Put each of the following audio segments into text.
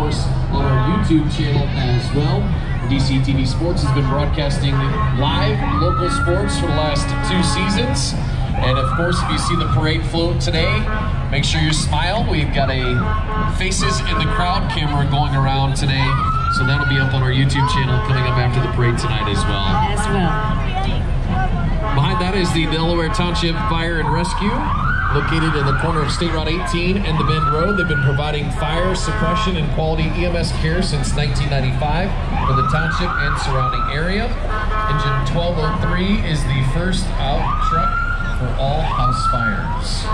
course, on our YouTube channel as well. DCTV Sports has been broadcasting live local sports for the last two seasons. And of course, if you see the parade float today, make sure you smile. We've got a Faces in the Crowd camera going around today. So that'll be up on our YouTube channel coming up after the parade tonight as well. As well. Behind that is the Delaware Township Fire and Rescue, located in the corner of State Route 18 and the Bend Road. They've been providing fire suppression and quality EMS care since 1995 for the township and surrounding area. Engine 1203 is the first out truck for all house fires.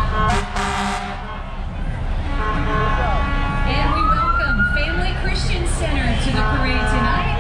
And we welcome Family Christian Center to the parade tonight.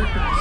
Frickers